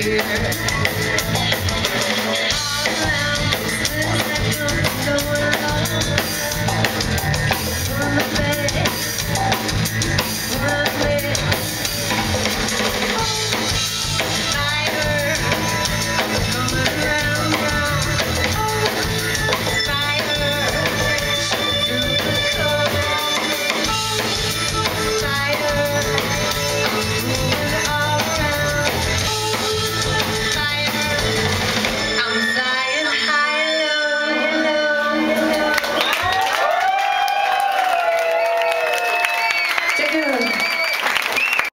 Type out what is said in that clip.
Yeah. 这个